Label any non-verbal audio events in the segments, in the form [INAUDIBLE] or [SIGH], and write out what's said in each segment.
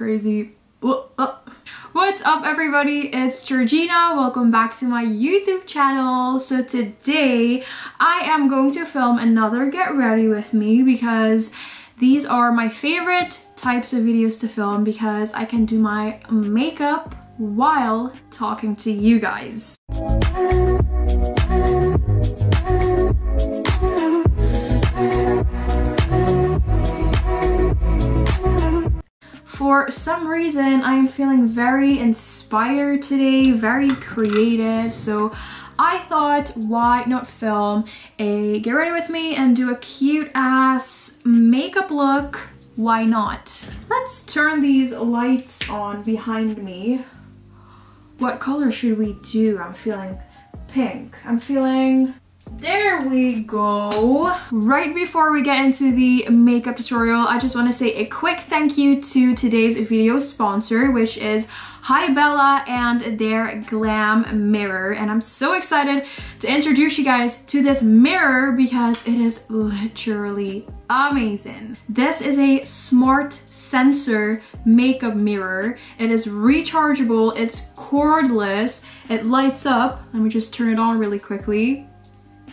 crazy. Uh. What's up everybody? It's Giorgina. Welcome back to my YouTube channel. So today I am going to film another get ready with me because these are my favorite types of videos to film because I can do my makeup while talking to you guys. For some reason, I am feeling very inspired today, very creative. So I thought, why not film a get ready with me and do a cute ass makeup look? Why not? Let's turn these lights on behind me. What color should we do? I'm feeling pink. I'm feeling there we go. Right before we get into the makeup tutorial, I just want to say a quick thank you to today's video sponsor, which is Hibella and their glam mirror. And I'm so excited to introduce you guys to this mirror because it is literally amazing. This is a smart sensor makeup mirror. It is rechargeable, it's cordless, it lights up. Let me just turn it on really quickly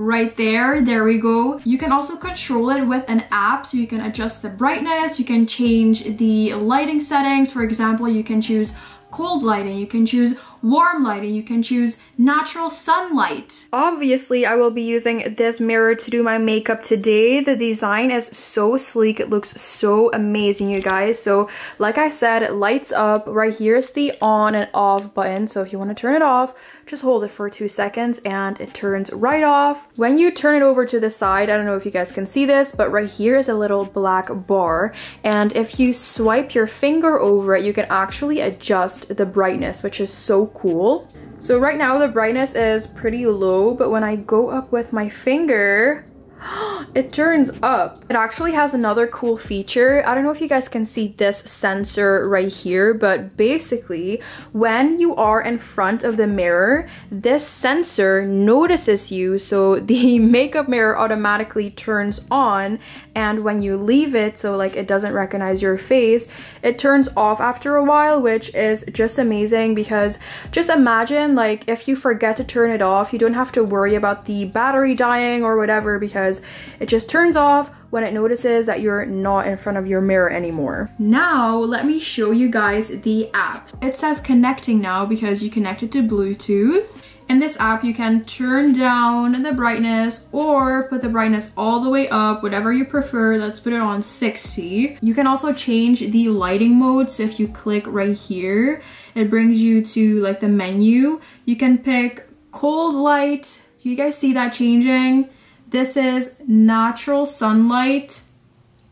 right there. There we go. You can also control it with an app so you can adjust the brightness, you can change the lighting settings. For example, you can choose cold lighting, you can choose warm lighting, you can choose natural sunlight. Obviously, I will be using this mirror to do my makeup today. The design is so sleek, it looks so amazing, you guys. So like I said, it lights up. Right here is the on and off button. So if you want to turn it off, just hold it for two seconds and it turns right off. When you turn it over to the side, I don't know if you guys can see this, but right here is a little black bar. And if you swipe your finger over it, you can actually adjust the brightness, which is so cool. So right now the brightness is pretty low, but when I go up with my finger, [GASPS] it turns up. It actually has another cool feature. I don't know if you guys can see this sensor right here, but basically when you are in front of the mirror, this sensor notices you. So [LAUGHS] the makeup mirror automatically turns on and when you leave it, so like it doesn't recognize your face, it turns off after a while, which is just amazing because just imagine like if you forget to turn it off, you don't have to worry about the battery dying or whatever because it just turns off when it notices that you're not in front of your mirror anymore. Now, let me show you guys the app. It says connecting now because you connected to Bluetooth. In this app, you can turn down the brightness or put the brightness all the way up, whatever you prefer. Let's put it on 60. You can also change the lighting mode. So if you click right here, it brings you to like the menu. You can pick cold light. Do you guys see that changing? This is natural sunlight.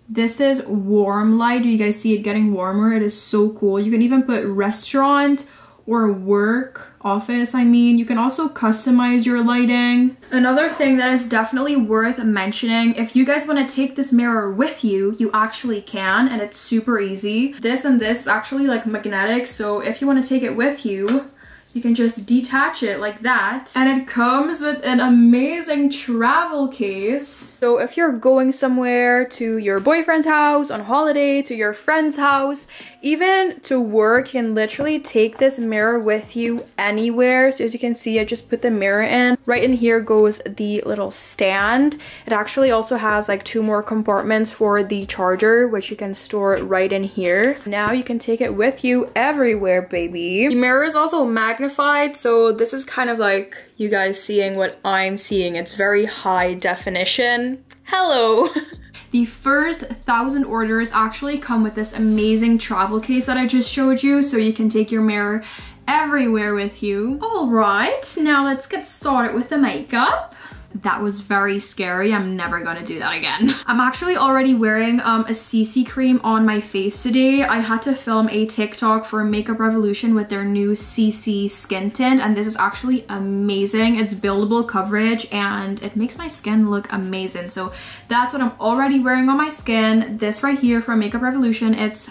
This is warm light. Do you guys see it getting warmer? It is so cool. You can even put restaurant or work office I mean you can also customize your lighting another thing that is definitely worth mentioning if you guys want to take this mirror with you you actually can and it's super easy this and this actually like magnetic so if you want to take it with you you can just detach it like that. And it comes with an amazing travel case. So if you're going somewhere to your boyfriend's house, on holiday, to your friend's house, even to work, you can literally take this mirror with you anywhere. So as you can see, I just put the mirror in. Right in here goes the little stand. It actually also has like two more compartments for the charger, which you can store right in here. Now you can take it with you everywhere, baby. The mirror is also magnified, so this is kind of like you guys seeing what I'm seeing. It's very high definition. Hello! [LAUGHS] The first thousand orders actually come with this amazing travel case that I just showed you so you can take your mirror everywhere with you. All right, now let's get started with the makeup. That was very scary. I'm never gonna do that again. [LAUGHS] I'm actually already wearing um, a CC cream on my face today. I had to film a TikTok for Makeup Revolution with their new CC skin tint and this is actually amazing. It's buildable coverage and it makes my skin look amazing. So that's what I'm already wearing on my skin. This right here from Makeup Revolution, it's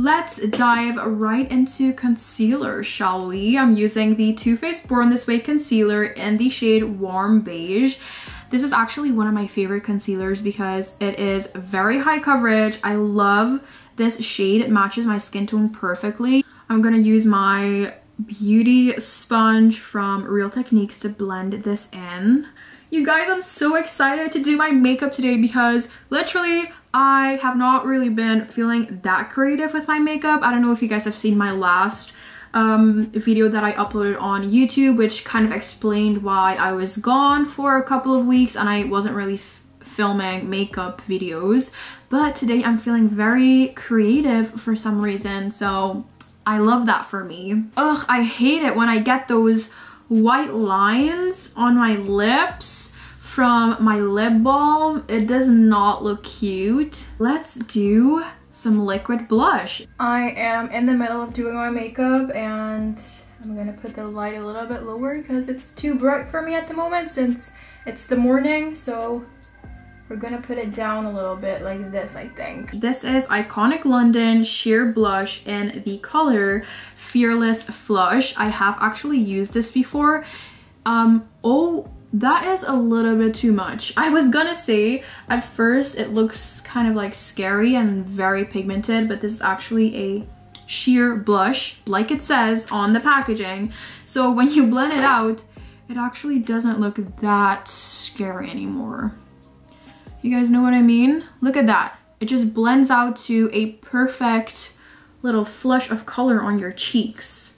Let's dive right into concealer, shall we? I'm using the Too Faced Born This Way concealer in the shade Warm Beige. This is actually one of my favorite concealers because it is very high coverage. I love This shade It matches my skin tone perfectly. I'm gonna use my beauty sponge from Real Techniques to blend this in. You guys, I'm so excited to do my makeup today because literally I have not really been feeling that creative with my makeup. I don't know if you guys have seen my last um, video that I uploaded on YouTube, which kind of explained why I was gone for a couple of weeks and I wasn't really filming makeup videos. But today I'm feeling very creative for some reason, so I love that for me. Ugh, I hate it when I get those white lines on my lips from my lip balm. It does not look cute. Let's do some liquid blush. I am in the middle of doing my makeup and I'm gonna put the light a little bit lower because it's too bright for me at the moment since it's the morning. So we're gonna put it down a little bit like this, I think. This is Iconic London Sheer Blush in the color Fearless Flush. I have actually used this before. Um, oh, that is a little bit too much. I was gonna say at first it looks kind of like scary and very pigmented, but this is actually a sheer blush like it says on the packaging. So when you blend it out, it actually doesn't look that scary anymore. You guys know what I mean? Look at that. It just blends out to a perfect little flush of color on your cheeks.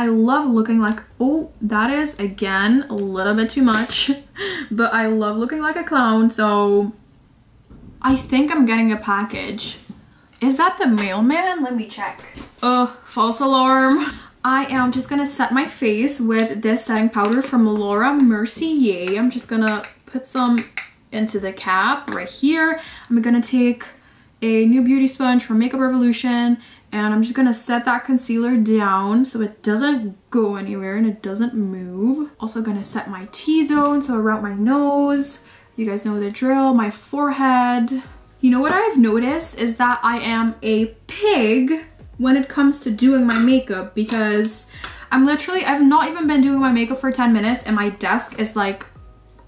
I love looking like, oh, that is, again, a little bit too much, [LAUGHS] but I love looking like a clown, so I think I'm getting a package. Is that the mailman? Let me check. Oh, false alarm. I am just gonna set my face with this setting powder from Laura Mercier. I'm just gonna put some into the cap right here. I'm gonna take a new beauty sponge from Makeup Revolution and I'm just gonna set that concealer down so it doesn't go anywhere and it doesn't move. Also gonna set my T-zone, so around my nose. You guys know the drill, my forehead. You know what I've noticed is that I am a pig when it comes to doing my makeup because I'm literally, I've not even been doing my makeup for 10 minutes and my desk is like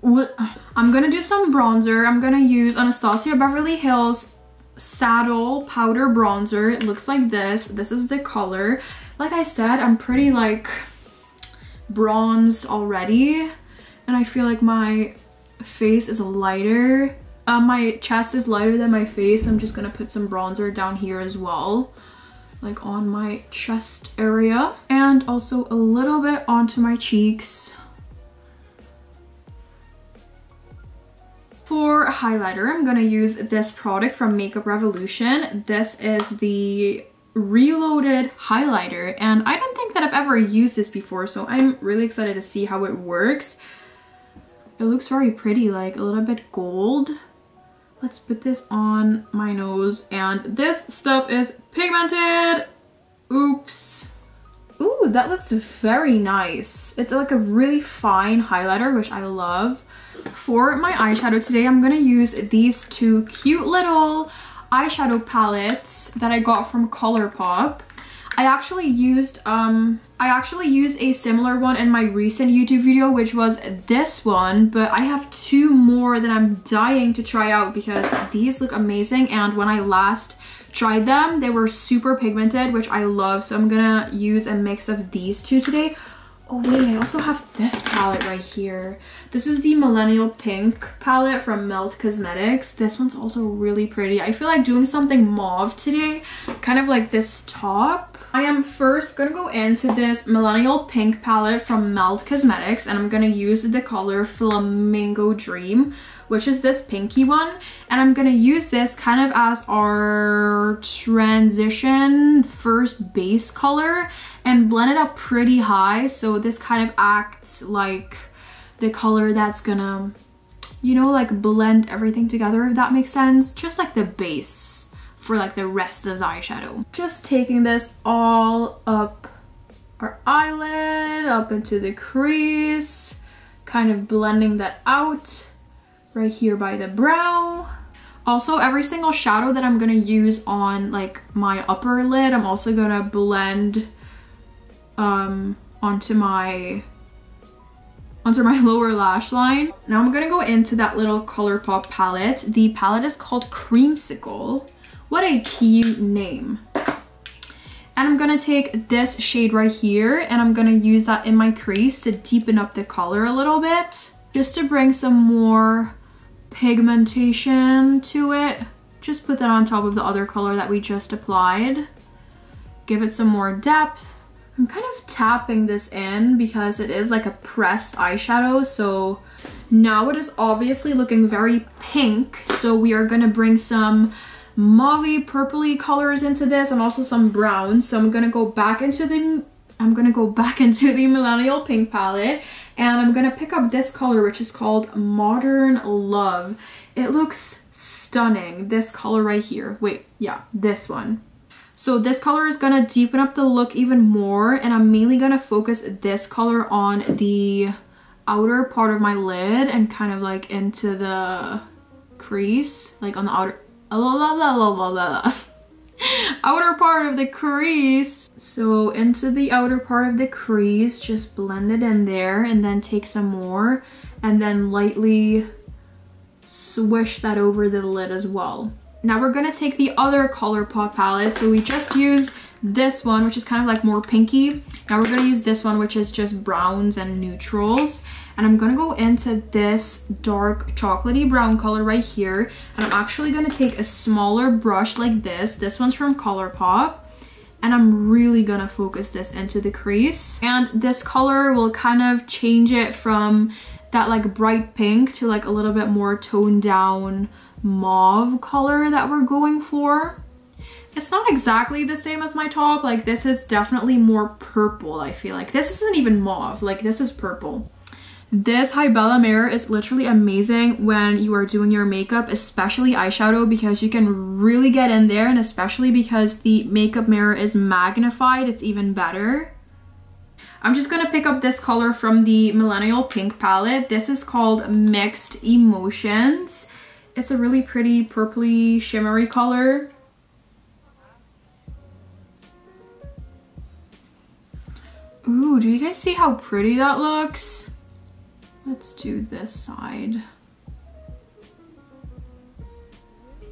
I'm gonna do some bronzer. I'm gonna use Anastasia Beverly Hills Saddle Powder Bronzer. It looks like this. This is the color. Like I said, I'm pretty like bronzed already. And I feel like my face is lighter. Uh, my chest is lighter than my face. I'm just gonna put some bronzer down here as well like on my chest area and also a little bit onto my cheeks highlighter, I'm gonna use this product from Makeup Revolution. This is the Reloaded highlighter and I don't think that I've ever used this before so I'm really excited to see how it works. It looks very pretty, like a little bit gold. Let's put this on my nose and this stuff is pigmented. Oops. Ooh, that looks very nice. It's like a really fine highlighter, which I love. For my eyeshadow today, I'm going to use these two cute little eyeshadow palettes that I got from Colourpop. I actually used um I actually used a similar one in my recent YouTube video which was this one but I have two more that I'm dying to try out because these look amazing and when I last tried them they were super pigmented which I love so I'm gonna use a mix of these two today. Oh wait, I also have this palette right here. This is the Millennial Pink palette from Melt Cosmetics. This one's also really pretty. I feel like doing something mauve today, kind of like this top. I am first gonna go into this Millennial Pink palette from Melt Cosmetics and I'm gonna use the color Flamingo Dream which is this pinky one. And I'm gonna use this kind of as our transition first base color and blend it up pretty high. So this kind of acts like the color that's gonna, you know, like blend everything together, if that makes sense. Just like the base for like the rest of the eyeshadow. Just taking this all up our eyelid, up into the crease, kind of blending that out right here by the brow. Also, every single shadow that I'm gonna use on like my upper lid, I'm also gonna blend um, onto my onto my [LAUGHS] lower lash line. Now I'm gonna go into that little ColourPop palette. The palette is called Creamsicle, What a cute name. And I'm gonna take this shade right here and I'm gonna use that in my crease to deepen up the color a little bit. Just to bring some more pigmentation to it. Just put that on top of the other color that we just applied. Give it some more depth. I'm kind of tapping this in because it is like a pressed eyeshadow. So now it is obviously looking very pink. So we are gonna bring some mauve purpley colors into this and also some browns. So I'm gonna go back into the I'm gonna go back [LAUGHS] into the Millennial Pink palette and I'm gonna pick up this color which is called Modern Love. It looks stunning, this color right here. Wait, yeah, this one. So this color is gonna deepen up the look even more and I'm mainly gonna focus this color on the outer part of my lid and kind of like into the crease, like on the outer, [LAUGHS] [LAUGHS] outer part of the crease. So into the outer part of the crease, just blend it in there and then take some more and then lightly swish that over the lid as well. Now we're gonna take the other ColourPop palette. So we just used this one, which is kind of like more pinky. Now we're gonna use this one, which is just browns and neutrals. And I'm gonna go into this dark chocolatey brown color right here. And I'm actually gonna take a smaller brush like this. This one's from ColourPop. And I'm really gonna focus this into the crease. And this color will kind of change it from that like bright pink to like a little bit more toned down mauve color that we're going for. It's not exactly the same as my top. Like this is definitely more purple, I feel like. This isn't even mauve, like this is purple. This Hibella mirror is literally amazing when you are doing your makeup, especially eyeshadow, because you can really get in there and especially because the makeup mirror is magnified, it's even better. I'm just gonna pick up this color from the Millennial Pink palette. This is called Mixed Emotions. It's a really pretty purpley shimmery color. Ooh, do you guys see how pretty that looks? Let's do this side.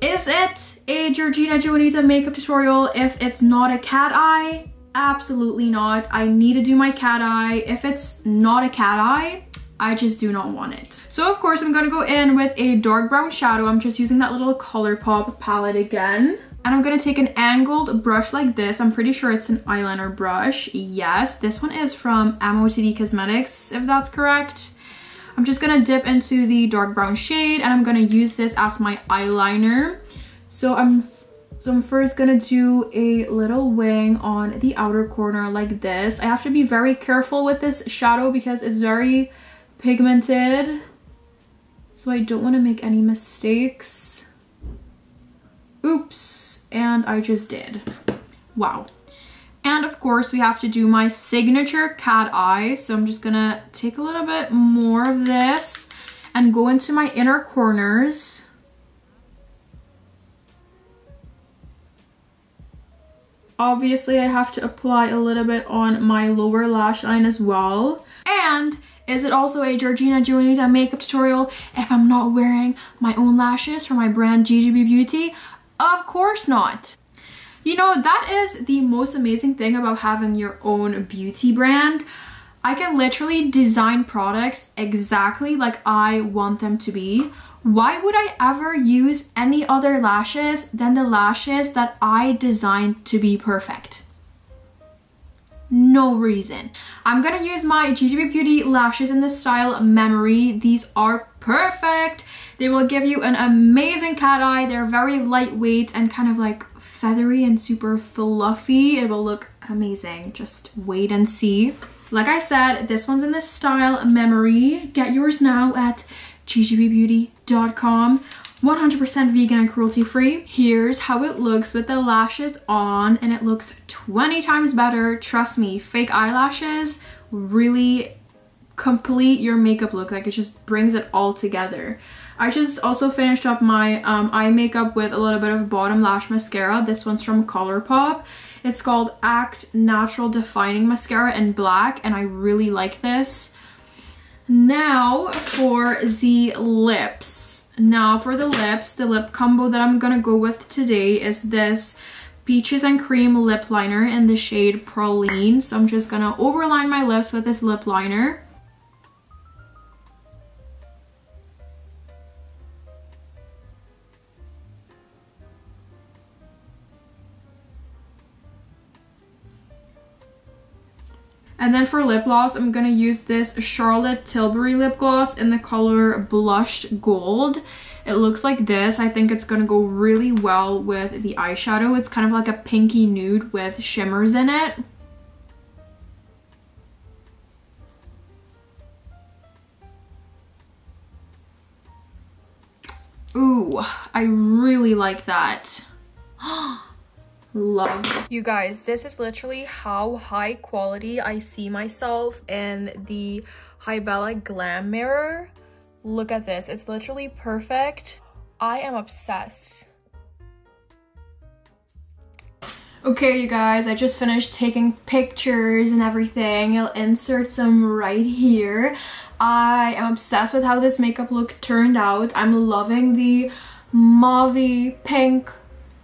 Is it a Giorgina Juanita makeup tutorial if it's not a cat eye? Absolutely not. I need to do my cat eye. If it's not a cat eye, I just do not want it. So of course I'm gonna go in with a dark brown shadow. I'm just using that little ColourPop palette again. And I'm gonna take an angled brush like this. I'm pretty sure it's an eyeliner brush. Yes, this one is from MOTD Cosmetics, if that's correct. I'm just gonna dip into the dark brown shade and I'm gonna use this as my eyeliner. So I'm so I'm first gonna do a little wing on the outer corner like this. I have to be very careful with this shadow because it's very pigmented. So I don't want to make any mistakes. Oops, and I just did. Wow. And of course we have to do my signature cat eye. So I'm just gonna take a little bit more of this and go into my inner corners. Obviously I have to apply a little bit on my lower lash line as well. And is it also a Giorgina Juanita makeup tutorial if I'm not wearing my own lashes from my brand Gigibee Beauty? Of course not. You know, that is the most amazing thing about having your own beauty brand. I can literally design products exactly like I want them to be. Why would I ever use any other lashes than the lashes that I designed to be perfect? No reason. I'm gonna use my Gigibee Beauty lashes in the style Memory. These are perfect. They will give you an amazing cat eye. They're very lightweight and kind of like feathery and super fluffy. It will look amazing. Just wait and see. Like I said, this one's in the style Memory. Get yours now at gigibeebeauty.com. 100% vegan and cruelty free. Here's how it looks with the lashes on and it looks 20 times better. Trust me, fake eyelashes really complete your makeup look. Like it just brings it all together. I just also finished up my um, eye makeup with a little bit of bottom lash mascara. This one's from ColourPop. It's called Act Natural Defining Mascara in black and I really like this. Now for the lips. Now for the lips, the lip combo that I'm gonna go with today is this Peaches and Cream lip liner in the shade Praline. So I'm just gonna overline my lips with this lip liner. And then for lip gloss, I'm going to use this Charlotte Tilbury lip gloss in the color Blushed Gold. It looks like this. I think it's going to go really well with the eyeshadow. It's kind of like a pinky nude with shimmers in it. Ooh, I really like that. [GASPS] love you guys this is literally how high quality i see myself in the hibella glam mirror look at this it's literally perfect i am obsessed Okay, you guys, I just finished taking pictures and everything. I'll insert some right here. I am obsessed with how this makeup look turned out. I'm loving the mauve pink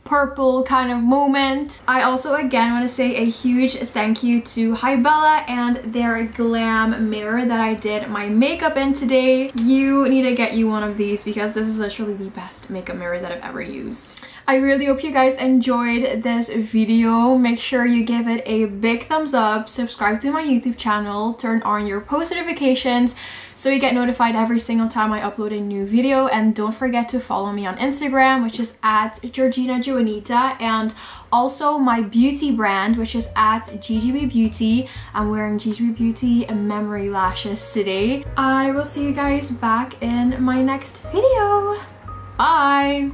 purple kind of moment. I also again want to say a huge thank you to Hibella and their glam mirror that I did my makeup in today. You need to get you one of these because this is literally the best makeup mirror that I've ever used. I really hope you guys enjoyed this video. Make sure you give it a big thumbs up, subscribe to my YouTube channel, turn on your post notifications so you get notified every single time I upload a new video and don't forget to follow me on Instagram which is at Giorgina Juanita and also my beauty brand which is at Gigibee Beauty. I'm wearing Gigibee Beauty memory lashes today. I will see you guys back in my next video. Bye!